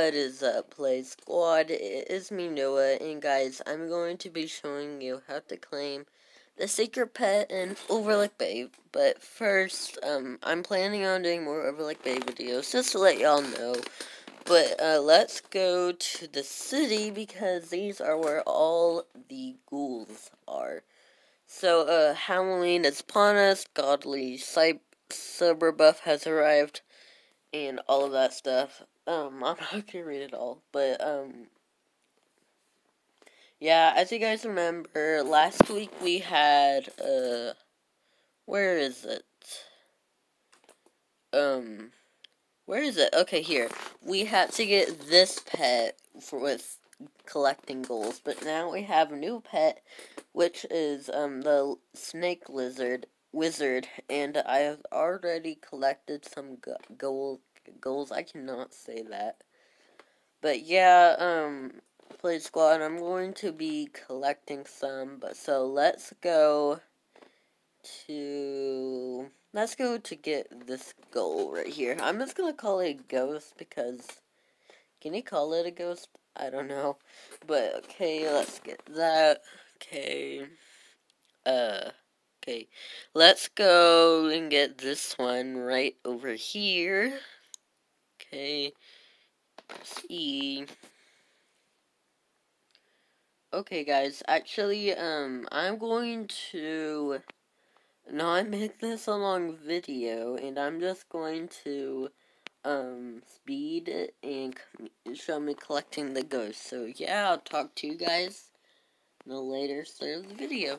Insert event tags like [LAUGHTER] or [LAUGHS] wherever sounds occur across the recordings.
What is up, Playz Squad? It is me, Noah, and guys, I'm going to be showing you how to claim the secret pet and Overlook Bay. But first, um, I'm planning on doing more Overlook Bay videos, just to let y'all know. But, uh, let's go to the city, because these are where all the ghouls are. So, uh, Halloween is upon us, Godly Cyber Buff has arrived, and all of that stuff. Um, I'm [LAUGHS] not gonna read it all, but um, yeah, as you guys remember, last week we had uh, where is it? Um, where is it? Okay, here we had to get this pet for with collecting goals, but now we have a new pet, which is um the snake lizard wizard, and I have already collected some go goals. I cannot say that. But yeah, um, Playz Squad. I'm going to be collecting some. But so let's go to let's go to get this goal right here. I'm just gonna call it a ghost because can you call it a ghost? I don't know. But okay, let's get that. Okay. Uh okay. Let's go and get this one right over here. Okay. See. Okay, guys. Actually, um, I'm going to not [LAUGHS] make this a long video, and I'm just going to, um, speed it and show me collecting the ghosts. So, yeah, I'll talk to you guys in the later start of the video.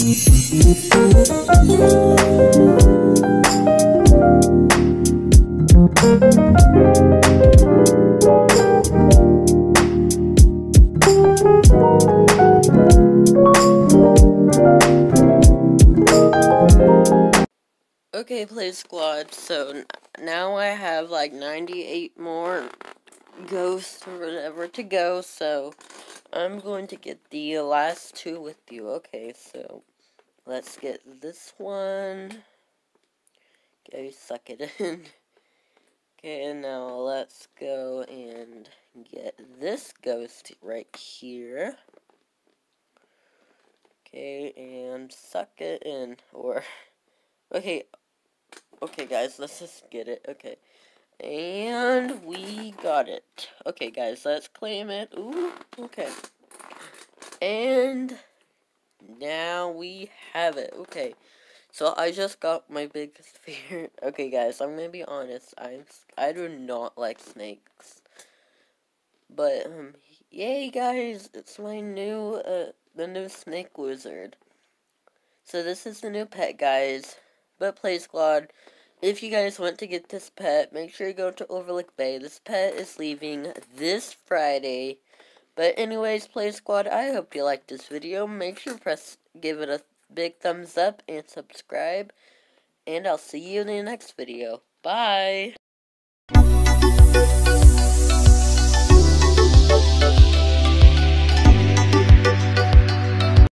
Okay, Playz Squad. So now I have like 98 more ghosts or whatever to go. So I'm going to get the last two with you. Okay, so let's get this one. Okay, suck it [LAUGHS] in. Okay, and now let's go and get this ghost right here. Okay, and suck it in. Or, [LAUGHS] okay, okay guys, let's just get it. Okay, and we got it. Okay guys, let's claim it. Ooh, okay. And now we have it. Okay. So I just got my biggest [LAUGHS] fear. Okay, guys, I'm gonna be honest. I'm I do not like snakes. But um, yay, guys! It's my new uh the new snake wizard. So this is the new pet, guys. But Playz Squad. If you guys want to get this pet, make sure you go to Overlook Bay. This pet is leaving this Friday. But anyways, Playz Squad. I hope you liked this video. Make sure to press give it a big thumbs up and subscribe. And I'll see you in the next video. Bye!